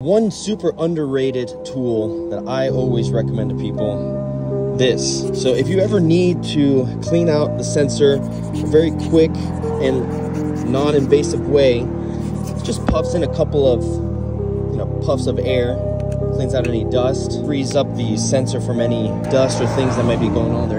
One super underrated tool that I always recommend to people, this. So if you ever need to clean out the sensor very quick and non-invasive way, just puffs in a couple of you know puffs of air, cleans out any dust, frees up the sensor from any dust or things that might be going on there.